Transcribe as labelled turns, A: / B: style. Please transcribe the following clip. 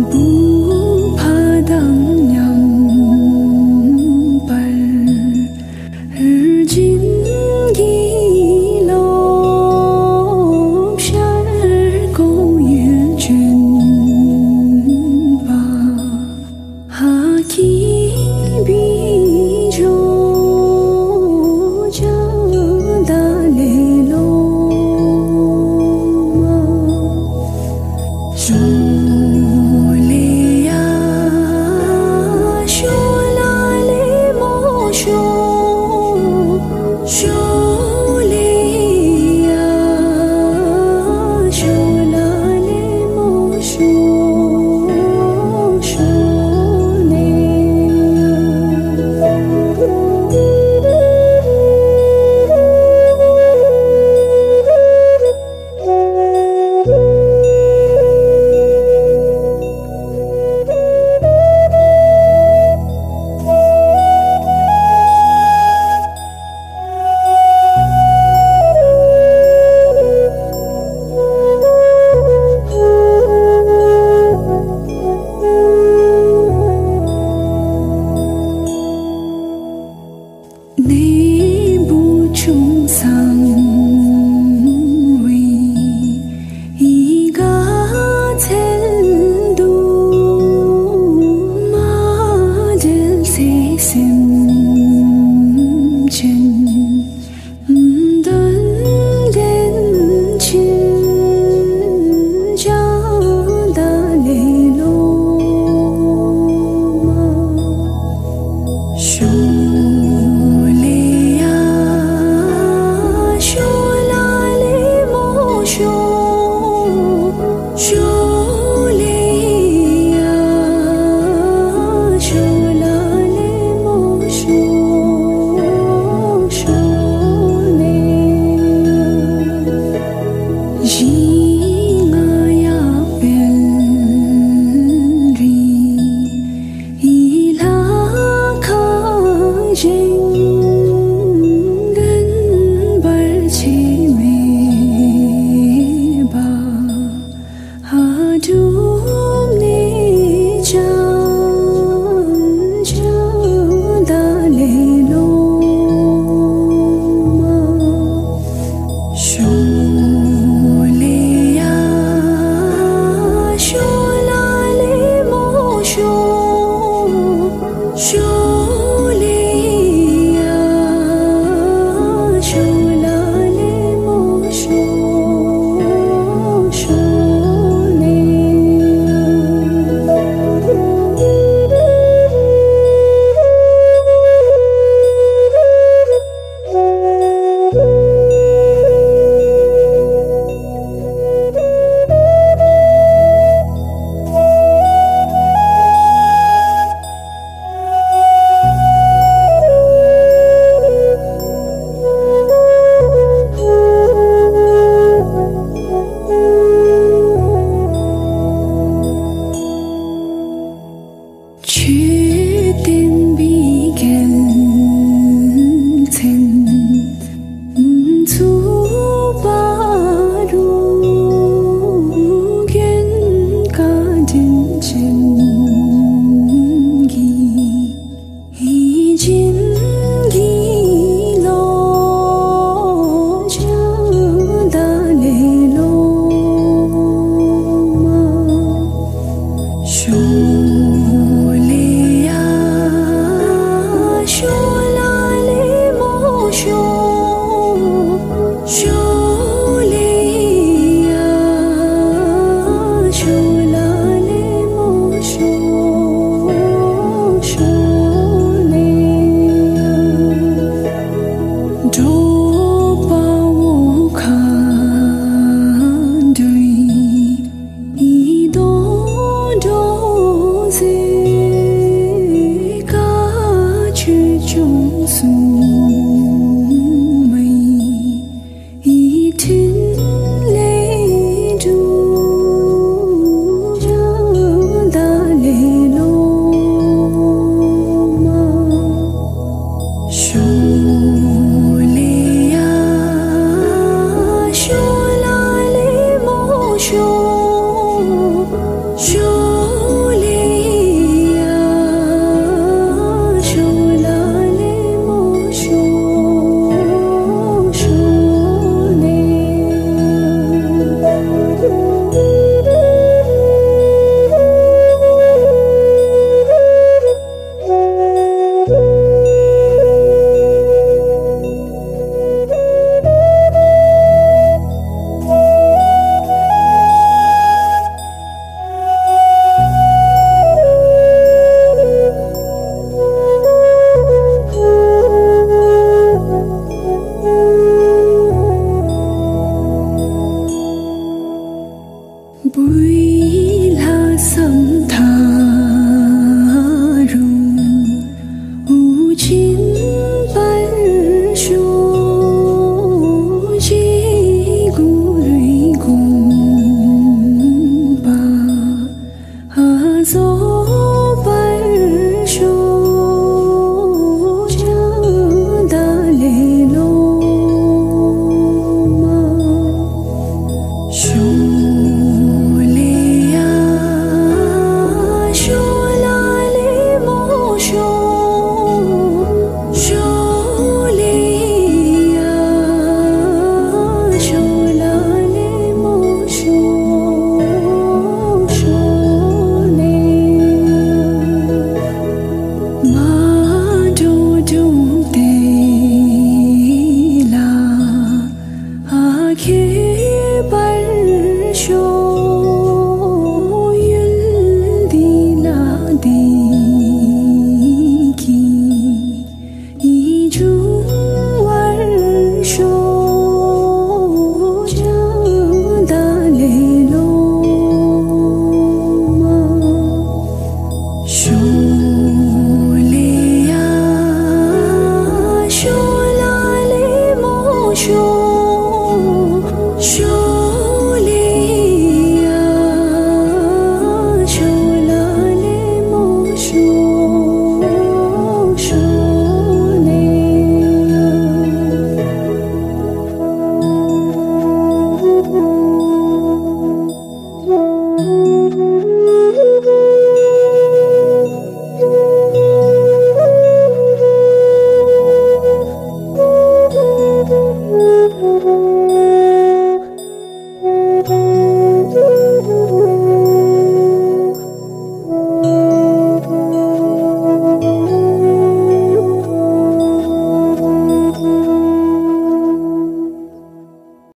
A: 不。